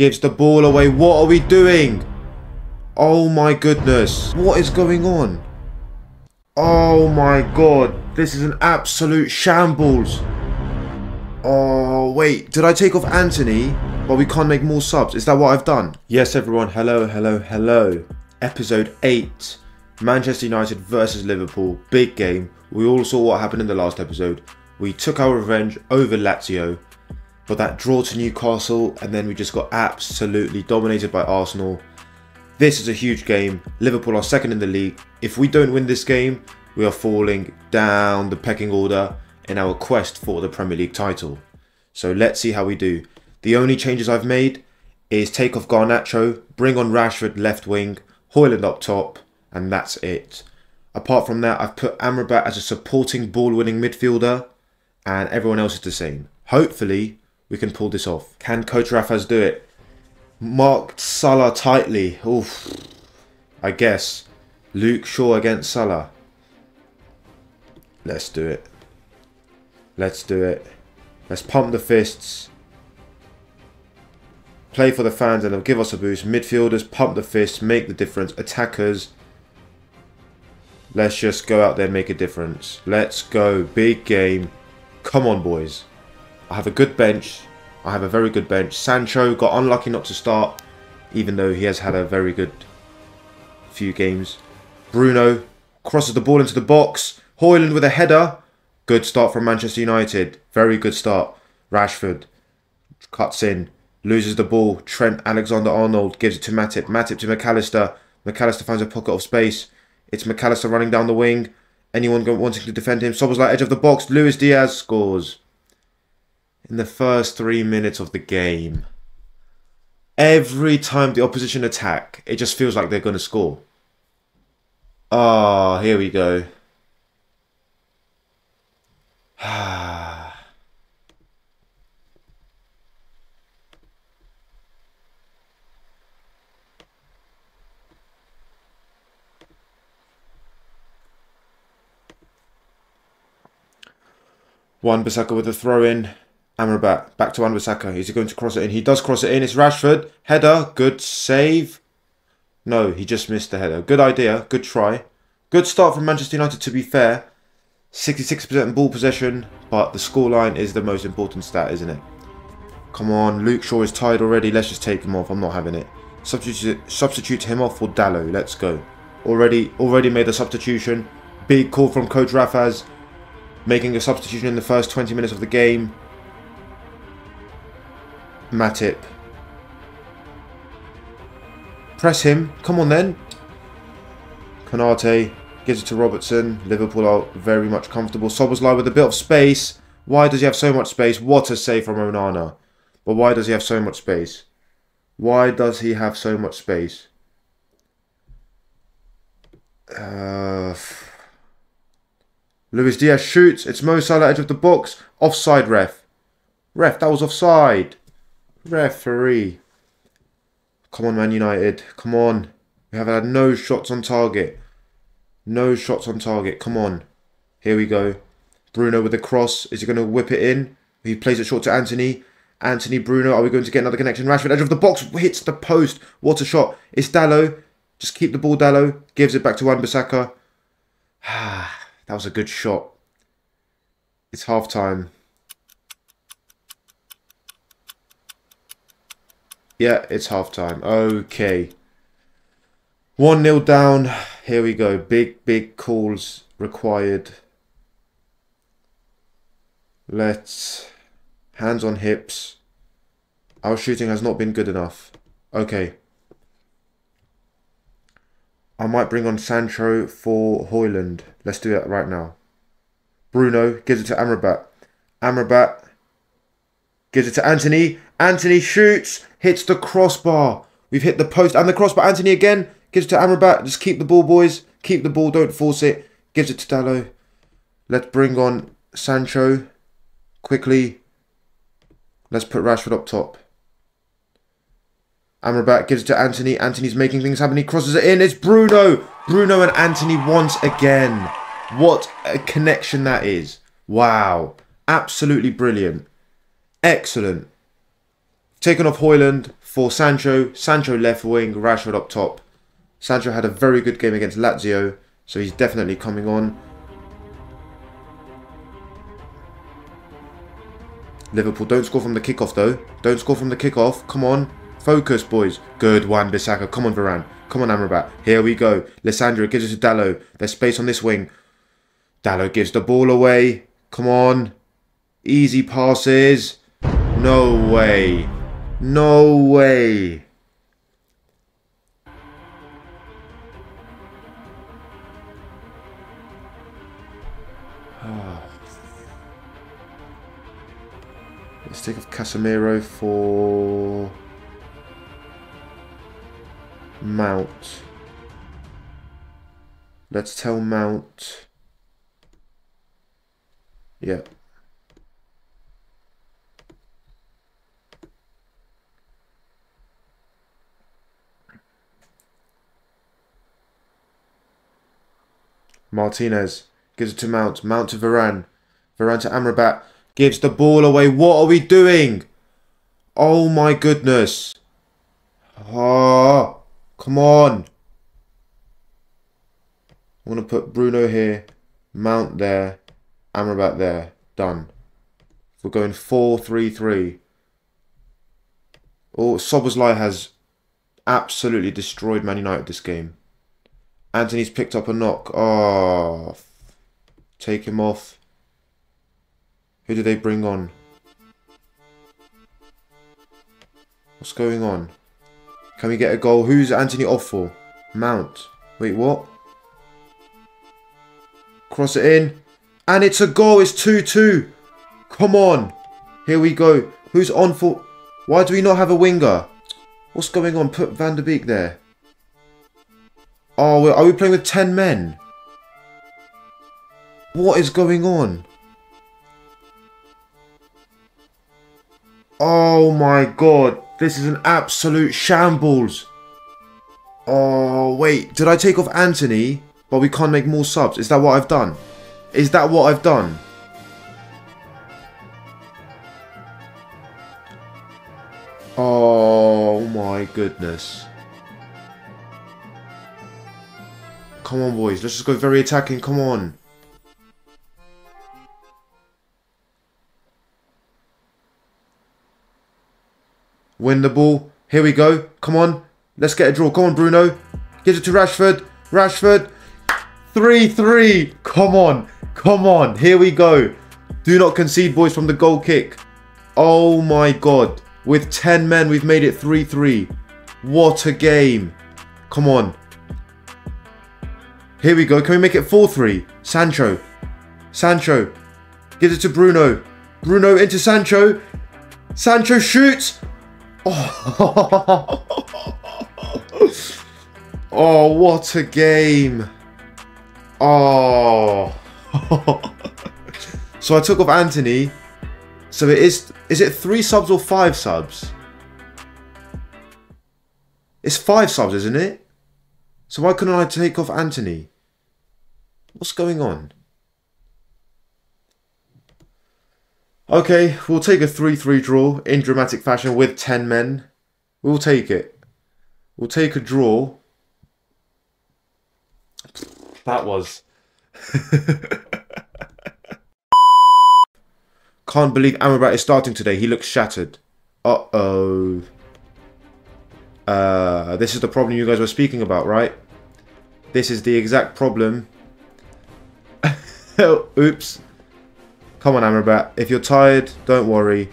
Gives the ball away. What are we doing? Oh my goodness. What is going on? Oh my god. This is an absolute shambles. Oh, wait. Did I take off Antony? But we can't make more subs. Is that what I've done? Yes, everyone. Hello, hello, hello. Episode 8. Manchester United versus Liverpool. Big game. We all saw what happened in the last episode. We took our revenge over Lazio. But that draw to Newcastle. And then we just got absolutely dominated by Arsenal. This is a huge game. Liverpool are second in the league. If we don't win this game, we are falling down the pecking order in our quest for the Premier League title. So let's see how we do. The only changes I've made is take off Garnacho, bring on Rashford left wing, Højlund up top, and that's it. Apart from that, I've put Amrabat as a supporting ball winning midfielder, and everyone else is the same. Hopefully, we can pull this off. Can Coach Rafaz do it? Marked Salah tightly. Oof. I guess. Luke Shaw against Salah. Let's do it. Let's do it. Let's pump the fists. Play for the fans and they'll give us a boost. Midfielders, pump the fists, make the difference. Attackers, let's just go out there and make a difference. Let's go. Big game. Come on, boys. I have a good bench. I have a very good bench. Sancho got unlucky not to start, even though he has had a very good few games. Bruno crosses the ball into the box. Højlund with a header. Good start from Manchester United. Very good start. Rashford cuts in, loses the ball. Trent Alexander-Arnold gives it to Matip. Matip to Mac Allister. McAllister finds a pocket of space. It's Mac Allister running down the wing. Anyone wanting to defend him. Szoboszlai edge of the box. Luis Diaz scores. In the first three minutes of the game. Every time the opposition attack, it just feels like they're going to score. Ah, oh, here we go. Wan Bissaka with a throw in. Amrabat back to Wan Bissaka. Is he going to cross it in? He does cross it in. It's Rashford. Header. Good save. No, he just missed the header. Good idea. Good try. Good start from Manchester United to be fair. 66% ball possession, but the scoreline is the most important stat, isn't it? Come on, Luke Shaw is tired already. Let's just take him off. I'm not having it. Substitute, substitute him off for Dalot. Let's go. Already, already made a substitution. Big call from Coach Rafaz. Making a substitution in the first 20 minutes of the game. Matip. Press him. Come on then. Konate gives it to Robertson. Liverpool are very much comfortable. Szoboszlai with a bit of space. Why does he have so much space? What a save from Onana. But why does he have so much space? Why does he have so much space? Uh, Luis Diaz shoots. It's Mo Salah edge of the box. Offside ref. Ref, that was offside. Referee. Come on, Man United. Come on. We have had no shots on target. No shots on target. Come on. Here we go. Bruno with the cross. Is he going to whip it in? He plays it short to Antony. Antony Bruno. Are we going to get another connection? Rashford, edge of the box. Hits the post. What a shot. It's Dalot. Just keep the ball, Dalot. Gives it back to Wan-Bissaka. Ah, that was a good shot. It's half Yeah, it's half time. Okay. 1 0 down. Here we go. Big, big calls required. Let's. Hands on hips. Our shooting has not been good enough. Okay. I might bring on Sancho for Højlund. Let's do that right now. Bruno gives it to Amrabat. Amrabat gives it to Antony. Antony shoots, hits the crossbar. We've hit the post and the crossbar. Antony again gives it to Amrabat. Just keep the ball, boys. Keep the ball, don't force it. Gives it to Dalot. Let's bring on Sancho quickly. Let's put Rashford up top. Amrabat gives it to Antony. Antony's making things happen. He crosses it in. It's Bruno. Bruno and Antony once again. What a connection that is. Wow. Absolutely brilliant. Excellent. Taken off Højlund for Sancho. Sancho left wing, Rashford up top. Sancho had a very good game against Lazio, so he's definitely coming on. Liverpool don't score from the kickoff though. Don't score from the kickoff. Come on. Focus, boys. Good one, Bissaka. Come on, Varane. Come on, Amrabat. Here we go. Lisandro gives it to Dalot. There's space on this wing. Dalot gives the ball away. Come on. Easy passes. No way. No way. Ah. Let's take off Casemiro for Mount. Let's tell Mount. Yeah. Martinez gives it to Mount. Mount to Varane. Varane to Amrabat. Gives the ball away. What are we doing? Oh my goodness. Oh, come on. I'm going to put Bruno here. Mount there. Amrabat there. Done. We're going 4-3-3. Oh, Szoboszlai has absolutely destroyed Man United this game. Antony's picked up a knock. Oh, take him off. Who do they bring on? What's going on? Can we get a goal? Who's Antony off for? Mount. Wait, what? Cross it in. And it's a goal. It's 2-2. Come on. Here we go. Who's on for... Why do we not have a winger? What's going on? Put Van der Beek there. Oh, are we playing with 10 men? What is going on? Oh my god, this is an absolute shambles. Oh, wait, did I take off Antony? but we can't make more subs? Is that what I've done? Is that what I've done? Oh my goodness. Come on, boys. Let's just go very attacking. Come on. Win the ball. Here we go. Come on. Let's get a draw. Come on, Bruno. Gives it to Rashford. Rashford. 3-3. Come on. Come on. Here we go. Do not concede, boys, from the goal kick. Oh, my God. With 10 men, we've made it 3-3. What a game. Come on. Here we go. Can we make it 4-3? Sancho. Sancho. Gives it to Bruno. Bruno into Sancho. Sancho shoots. Oh, oh what a game. Oh. so I took off Antony. So it is, is it three subs or five subs? It's five subs, isn't it? So why couldn't I take off Antony? What's going on? Okay, we'll take a 3-3 draw in dramatic fashion with 10 men. We'll take it. We'll take a draw. That was... Can't believe Amrabat is starting today. He looks shattered. Uh-oh. Uh, this is the problem you guys were speaking about, right? This is the exact problem. Oops. Come on, Amrabat. If you're tired, don't worry.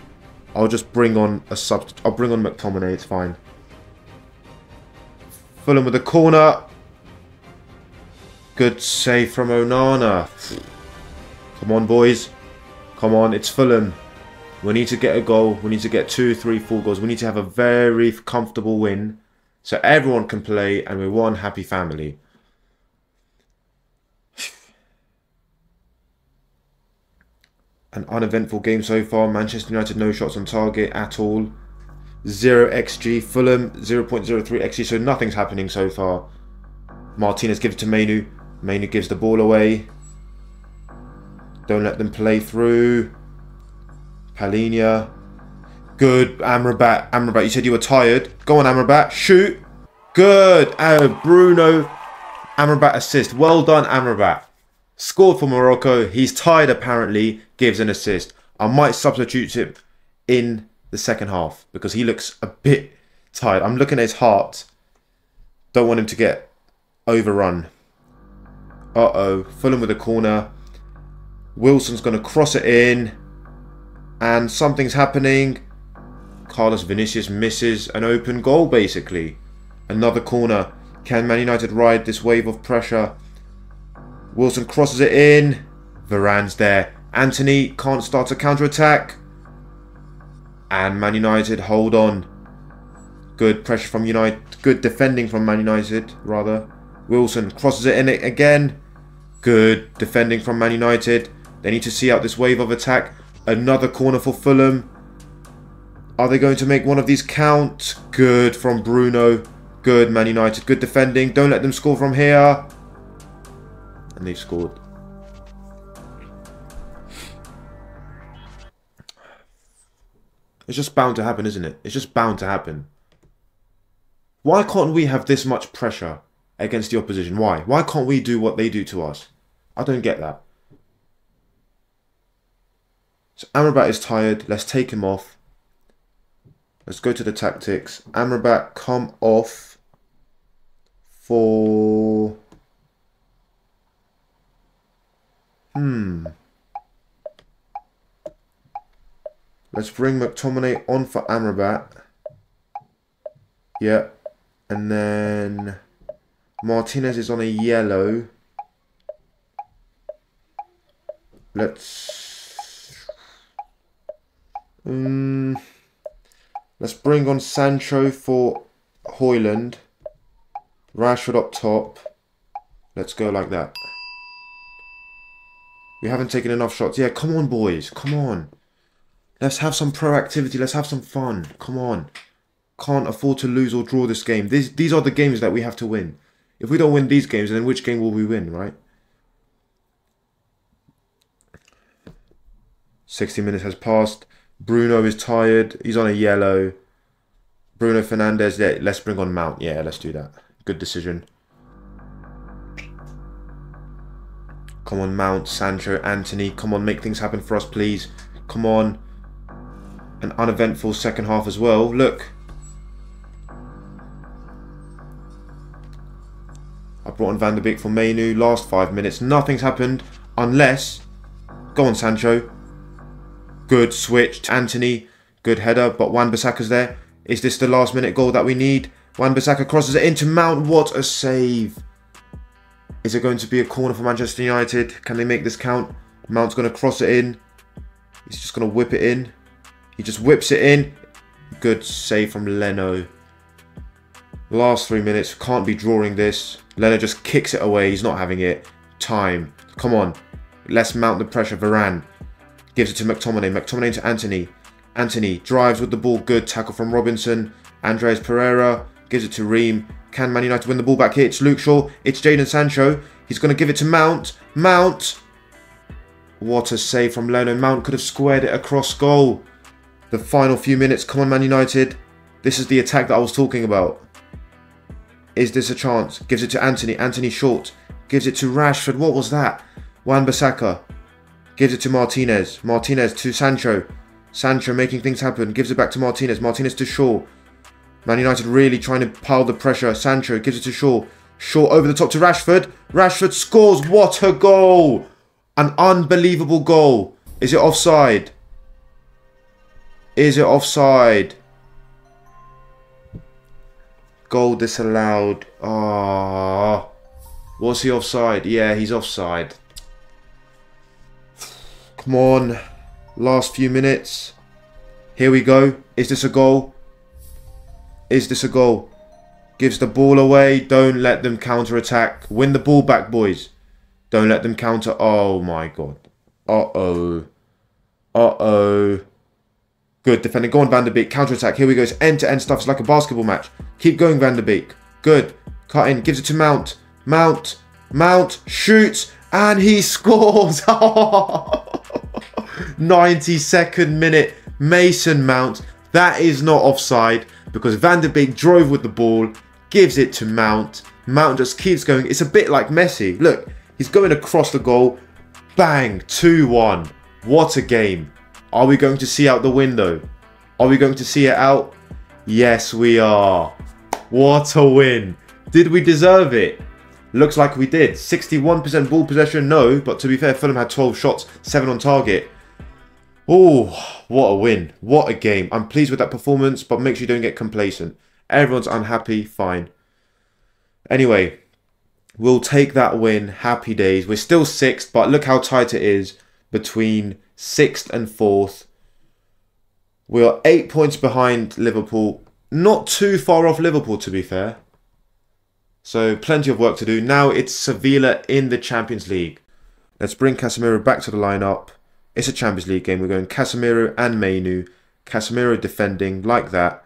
I'll just bring on a sub. I'll bring on McTominay. It's fine. Fulham with a corner. Good save from Onana. Come on, boys. Come on, it's Fulham. We need to get a goal. We need to get two, three, four goals. We need to have a very comfortable win so everyone can play and we're one happy family. An uneventful game so far. Manchester United no shots on target at all. 0 xg. Fulham 0.03 xg. So nothing's happening so far. Martinez gives it to Mainoo. Mainoo gives the ball away. Don't let them play through. Palhinha. Good, Amrabat. Amrabat, you said you were tired. Go on, Amrabat. Shoot. Good. Oh, Bruno. Amrabat assist. Well done, Amrabat. Scored for Morocco. He's tired, apparently. Gives an assist. I might substitute him in the second half because he looks a bit tired. I'm looking at his heart. Don't want him to get overrun. Uh-oh. Fulham with a corner. Wilson's going to cross it in. And something's happening. Carlos Vinicius misses an open goal, basically. Another corner. Can Man United ride this wave of pressure? Wilson crosses it in. Varane's there. Antony can't start a counter-attack. And Man United hold on. Good pressure from United. Good defending from Man United, rather. Wilson crosses it in again. Good defending from Man United. They need to see out this wave of attack. Another corner for Fulham. Are they going to make one of these count? Good from Bruno. Good, Man United. Good defending. Don't let them score from here. And they've scored. It's just bound to happen, isn't it? It's just bound to happen. Why can't we have this much pressure against the opposition? Why? Why can't we do what they do to us? I don't get that. So Amrabat is tired. Let's take him off. Let's go to the tactics. Amrabat come off for... Hmm. Let's bring McTominay on for Amrabat. Yeah. And then Martinez is on a yellow. Let's... Um, let's bring on Sancho for Højlund. Rashford up top. Let's go like that. We haven't taken enough shots. Yeah, come on, boys. Come on. Let's have some proactivity. Let's have some fun. Come on. Can't afford to lose or draw this game. These, these are the games that we have to win. If we don't win these games, then which game will we win, right? 60 minutes has passed. Bruno is tired. He's on a yellow. Bruno Fernandes. Yeah, let's bring on Mount. Yeah, let's do that. Good decision. Come on, Mount, Sancho, Antony. Come on, make things happen for us, please. Come on. An uneventful second half as well. Look. I brought on Van der Beek for Mainoo. Last five minutes. Nothing's happened unless... Go on, Sancho. Good switch. to Antony. Good header. But Wan-Bissaka's there. Is this the last minute goal that we need? Wan-Bissaka crosses it into Mount. What a save. Is it going to be a corner for Manchester United? Can they make this count? Mount's going to cross it in. He's just going to whip it in. He just whips it in. Good save from Leno. Last three minutes. Can't be drawing this. Leno just kicks it away. He's not having it. Time. Come on. Let's mount the pressure. Varane. Gives it to McTominay. McTominay to Antony. Antony drives with the ball. Good tackle from Robinson. Andreas Pereira gives it to Ream. Can Man United win the ball back here? It's Luke Shaw. It's Jadon Sancho. He's going to give it to Mount. Mount. What a save from Leno. Mount could have squared it across goal. The final few minutes. Come on, Man United. This is the attack that I was talking about. Is this a chance? Gives it to Antony. Antony short. Gives it to Rashford. What was that? Wan-Bissaka. Gives it to Martinez. Martinez to Sancho. Sancho making things happen. Gives it back to Martinez. Martinez to Shaw. Man United really trying to pile the pressure. Sancho gives it to Shaw. Shaw over the top to Rashford. Rashford scores. What a goal! An unbelievable goal. Is it offside? Is it offside? Goal disallowed. Ah. Was he offside? Yeah, he's offside. Come on. Last few minutes. Here we go. Is this a goal? Is this a goal? Gives the ball away. Don't let them counter attack. Win the ball back, boys. Don't let them counter. Oh my god. Uh oh. Uh oh. Good defending. Go on, Van der Beek. Counter attack. Here we go. It's end to end stuff. It's like a basketball match. Keep going, Van der Beek. Good. Cut in. Gives it to Mount. Mount. Mount. Shoots. And he scores. 92nd minute. Mason Mount That is not offside because Van der Beek drove with the ball, gives it to Mount. Mount just keeps going. It's a bit like Messi. Look, he's going across the goal. Bang, 2-1. What a game. Are we going to see out the window? Are we going to see it out? Yes, we are. What a win. Did we deserve it? Looks like we did. 61% ball possession, no. But to be fair, Fulham had 12 shots, 7 on target. Oh, what a win. What a game. I'm pleased with that performance, but make sure you don't get complacent. Everyone's unhappy, fine. Anyway, we'll take that win. Happy days. We're still sixth, but look how tight it is between sixth and fourth. We are eight points behind Liverpool. Not too far off Liverpool, to be fair. So, plenty of work to do. Now it's Sevilla in the Champions League. Let's bring Casemiro back to the lineup. It's a Champions League game. We're going Casemiro and Mainoo. Casemiro defending like that.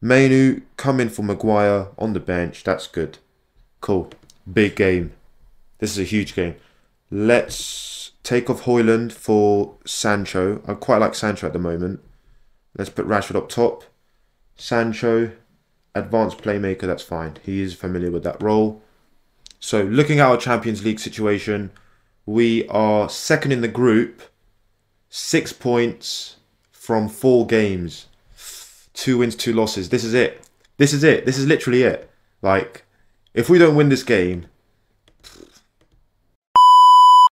Mainoo coming for Maguire on the bench. That's good. Cool. Big game. This is a huge game. Let's take off Højlund for Sancho. I quite like Sancho at the moment. Let's put Rashford up top. Sancho, advanced playmaker, that's fine. He is familiar with that role. So looking at our Champions League situation, we are second in the group Six points from four games. Two wins, two losses. This is it. This is it. This is literally it. Like, if we don't win this game.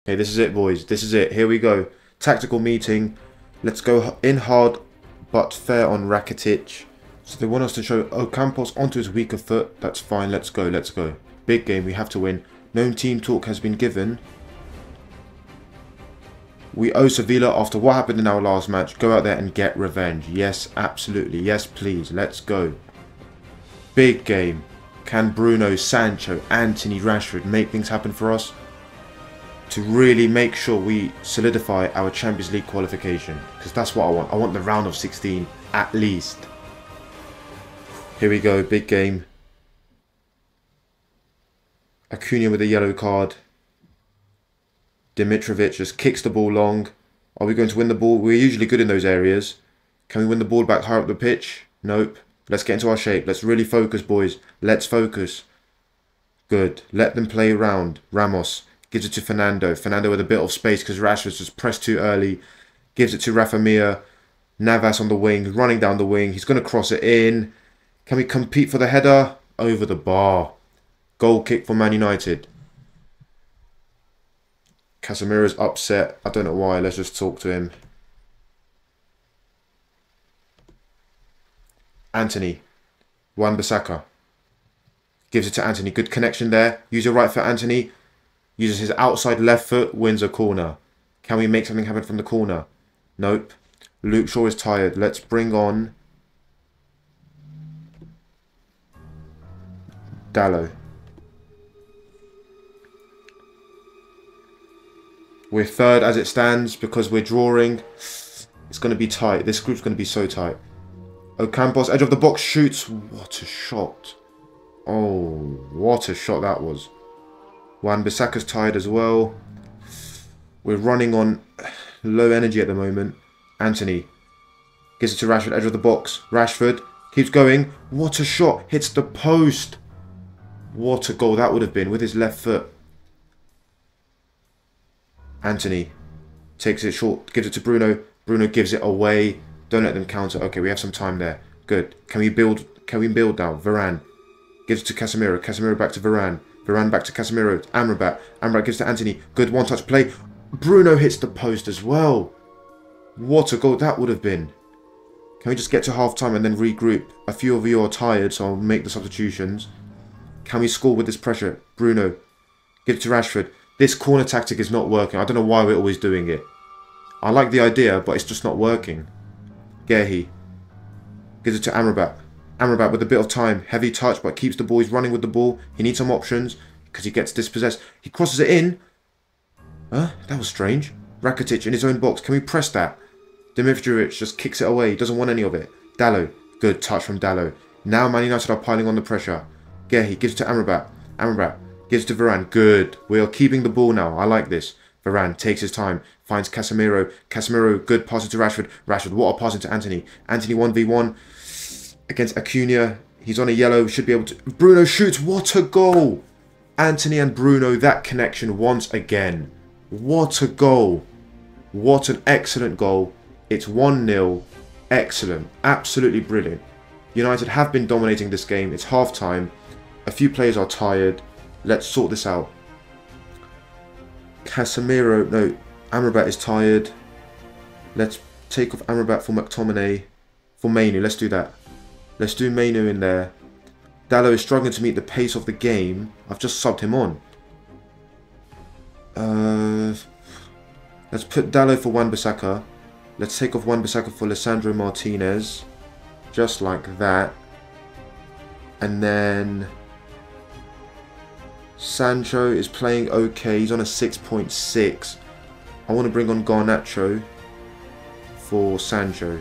Okay, this is it, boys. This is it. Here we go. Tactical meeting. Let's go in hard but fair on Rakitic. So they want us to show Ocampos onto his weaker foot. That's fine. Let's go. Let's go. Big game. We have to win. No team talk has been given. We owe Sevilla after what happened in our last match. Go out there and get revenge. Yes, absolutely. Yes, please. Let's go. Big game. Can Bruno, Sancho, Antony, Rashford make things happen for us? To really make sure we solidify our Champions League qualification. Because that's what I want. I want the round of 16 at least. Here we go. Big game. Acuna with a yellow card. Dimitrovic just kicks the ball long. Are we going to win the ball? We're usually good in those areas. Can we win the ball back higher up the pitch? Nope. Let's get into our shape. Let's really focus, boys. Let's focus. Good. Let them play around. Ramos gives it to Fernando. Fernando with a bit of space because Rashford's just pressed too early. Gives it to Rafa. Navas on the wing, running down the wing. He's going to cross it in. Can we compete for the header? Over the bar. Goal kick for Man United. Casemiro's upset. I don't know why. Let's just talk to him. Antony. Wan Bissaka. Gives it to Antony. Good connection there. Use your right foot, Antony. Uses his outside left foot. Wins a corner. Can we make something happen from the corner? Nope. Luke Shaw is tired. Let's bring on... Dalot. We're third as it stands because we're drawing. It's going to be tight. This group's going to be so tight. Ocampos, edge of the box, shoots. What a shot. Oh, what a shot that was. Wan Bissaka's tired as well. We're running on low energy at the moment. Antony gives it to Rashford, edge of the box. Rashford keeps going. What a shot. Hits the post. What a goal that would have been with his left foot. Antony takes it short, gives it to Bruno. Bruno gives it away. Don't let them counter. Okay, we have some time there. Good. Can we build? Can we build now? Varane gives it to Casemiro. Casemiro back to Varane. Varane back to Casemiro. Amrabat. Amrabat gives to Antony. Good one-touch play. Bruno hits the post as well. What a goal that would have been. Can we just get to half-time and then regroup? A few of you are tired, so I'll make the substitutions. Can we score with this pressure? Bruno. Give it to Rashford. This corner tactic is not working. I don't know why we're always doing it. I like the idea, but it's just not working. Guehi gives it to Amrabat. Amrabat with a bit of time. Heavy touch, but keeps the boys running with the ball. He needs some options because he gets dispossessed. He crosses it in. Huh? That was strange. Rakitic in his own box. Can we press that? Dimitrovic just kicks it away. He doesn't want any of it. Dalot. Good touch from Dalot. Now Man United are piling on the pressure. Guehi gives it to Amrabat. Amrabat Gives to Varane. Good. We are keeping the ball now. I like this. Varane takes his time, finds Casemiro. Casemiro, good passing to Rashford. Rashford, what a passing to Antony. Antony 1v1 against Acuna. He's on a yellow, should be able to. Bruno shoots, what a goal! Antony and Bruno, that connection once again. What a goal! What an excellent goal. It's 1 0. Excellent. Absolutely brilliant. United have been dominating this game. It's half time. A few players are tired. Let's sort this out. Casemiro, no, Amrabat is tired. Let's take off Amrabat for McTominay. For Mainoo, let's do that. Let's do Mainoo in there. Dalot is struggling to meet the pace of the game. I've just subbed him on. Uh, let's put Dalot for Wan-Bissaka. Let's take off Wan-Bissaka for Lisandro Martinez. Just like that. And then... Sancho is playing okay. He's on a 6.6. I want to bring on Garnacho for Sancho.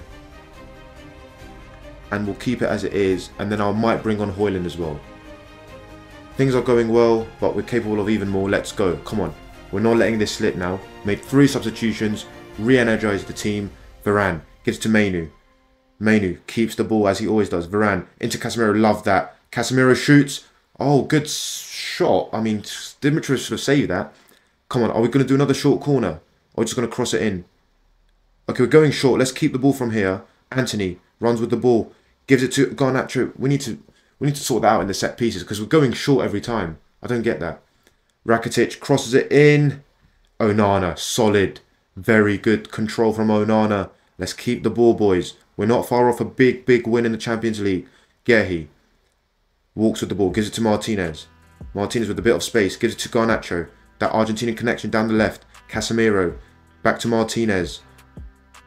And we'll keep it as it is. And then I might bring on Højlund as well. Things are going well, but we're capable of even more. Let's go. Come on. We're not letting this slip now. Made three substitutions. Re-energized the team. Varane gives to Mainoo. Mainoo keeps the ball as he always does. Varane into Casemiro. Love that. Casemiro shoots. Oh, good shot. I mean, Dimitrios should have saved that. Come on, are we going to do another short corner? Or just going to cross it in? Okay, we're going short. Let's keep the ball from here. Antony runs with the ball. Gives it to Garnacho. We need to we need to sort that out in the set pieces because we're going short every time. I don't get that. Rakitic crosses it in. Onana, solid. Very good control from Onana. Let's keep the ball, boys. We're not far off a big, big win in the Champions League. Guehi walks with the ball, gives it to Martinez. Martinez with a bit of space, gives it to Garnacho. That Argentinian connection down the left. Casemiro, back to Martinez.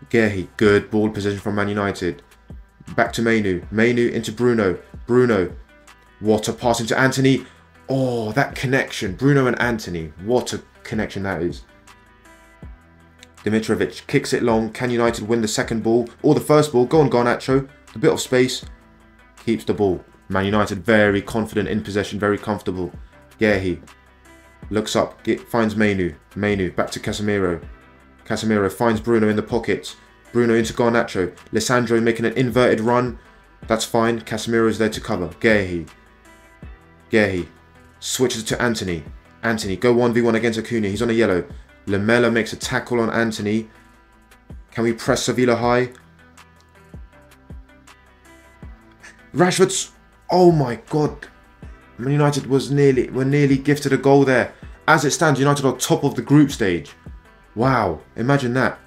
Guehi, good ball possession from Man United. Back to Mainoo. Mainoo into Bruno. Bruno, what a pass into Antony. Oh, that connection. Bruno and Antony. What a connection that is. Dimitrovic kicks it long. Can United win the second ball or the first ball? Go on, Garnacho. A bit of space. Keeps the ball. Man United very confident in possession, very comfortable. Guehi looks up, get, finds Mainoo. Mainoo back to Casemiro. Casemiro finds Bruno in the pocket. Bruno into Garnacho. Lisandro making an inverted run. That's fine. Casemiro is there to cover. Guehi. Guehi switches to Antony. Antony go 1v1 against Acuna. He's on a yellow. Lamela makes a tackle on Antony. Can we press Sevilla high? Rashford's Oh my god. Man United was nearly were nearly gifted a goal there. As it stands, United are top of the group stage. Wow, imagine that.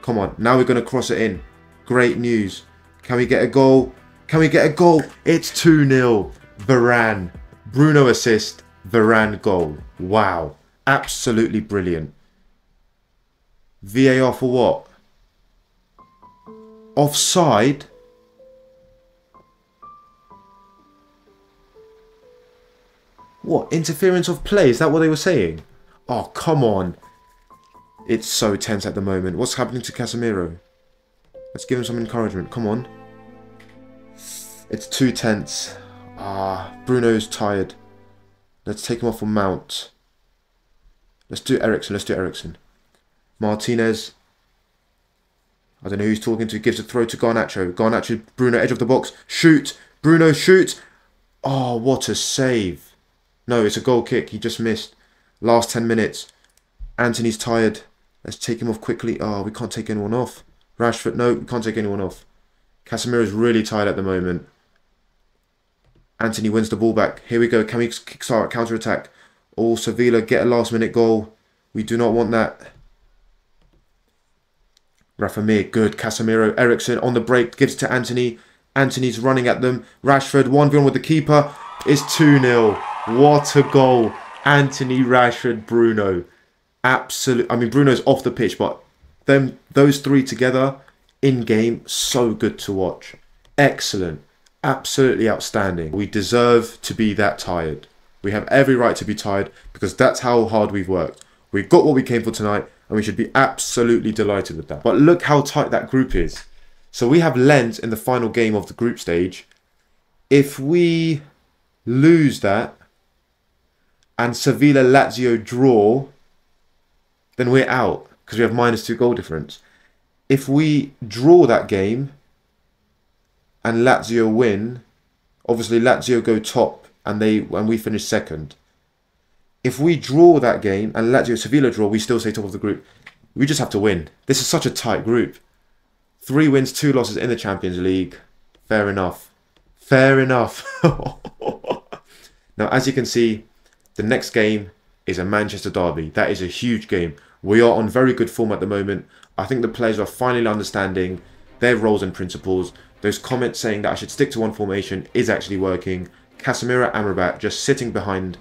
Come on, now we're going to cross it in. Great news. Can we get a goal? Can we get a goal? It's 2-0. Varane. Bruno assist. Varane goal. Wow. Absolutely brilliant. VAR for what? Offside? What? Interference of play? Is that what they were saying? Oh, come on. It's so tense at the moment. What's happening to Casemiro? Let's give him some encouragement. Come on. It's too tense. Ah, Bruno's tired. Let's take him off for Mount. Let's do Eriksen. Let's do Eriksen. Martinez. I don't know who he's talking to. Gives a throw to Garnacho. Garnacho, Bruno, edge of the box. Shoot. Bruno, shoot. Oh, what a save. No, it's a goal kick. He just missed. Last 10 minutes. Antony's tired. Let's take him off quickly. Oh, we can't take anyone off. Rashford, no, we can't take anyone off. Casemiro's really tired at the moment. Antony wins the ball back. Here we go. Can we kickstart counter attack? Oh, Sevilla get a last minute goal. We do not want that. Rafa Mir, good. Casemiro, Eriksen on the break, gives to Antony. Antony's running at them. Rashford, 1v1 with the keeper. It's 2 0. What a goal. Antony Rashford, Bruno. Absolute. I mean, Bruno's off the pitch, but them those three together in game, so good to watch. Excellent. Absolutely outstanding. We deserve to be that tired. We have every right to be tired because that's how hard we've worked. We've got what we came for tonight and we should be absolutely delighted with that. But look how tight that group is. So we have Lens in the final game of the group stage. If we lose that, and Sevilla Lazio draw, then we're out because we have minus two goal difference. If we draw that game and Lazio win, obviously Lazio go top and they and we finish second. If we draw that game and Lazio Sevilla draw, we still stay top of the group. We just have to win. This is such a tight group. Three wins, two losses in the Champions League. Fair enough. Fair enough. now, as you can see, the next game is a Manchester derby. That is a huge game. We are on very good form at the moment. I think the players are finally understanding their roles and principles. Those comments saying that I should stick to one formation is actually working. Casemiro Amrabat just sitting behind,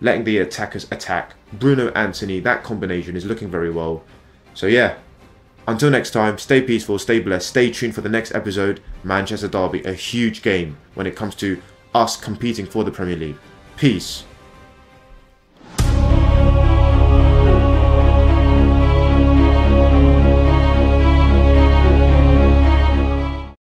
letting the attackers attack. Bruno Antony, that combination is looking very well. So yeah, until next time, stay peaceful, stay blessed, stay tuned for the next episode. Manchester Derby, a huge game when it comes to us competing for the Premier League. Peace.